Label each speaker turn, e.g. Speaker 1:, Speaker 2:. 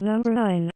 Speaker 1: Number 9.